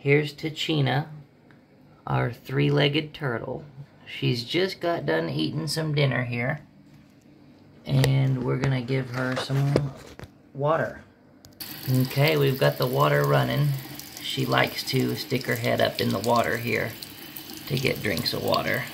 Here's Tochchina, our three-legged turtle. She's just got done eating some dinner here. And we're gonna give her some water. Okay, we've got the water running. She likes to stick her head up in the water here to get drinks of water.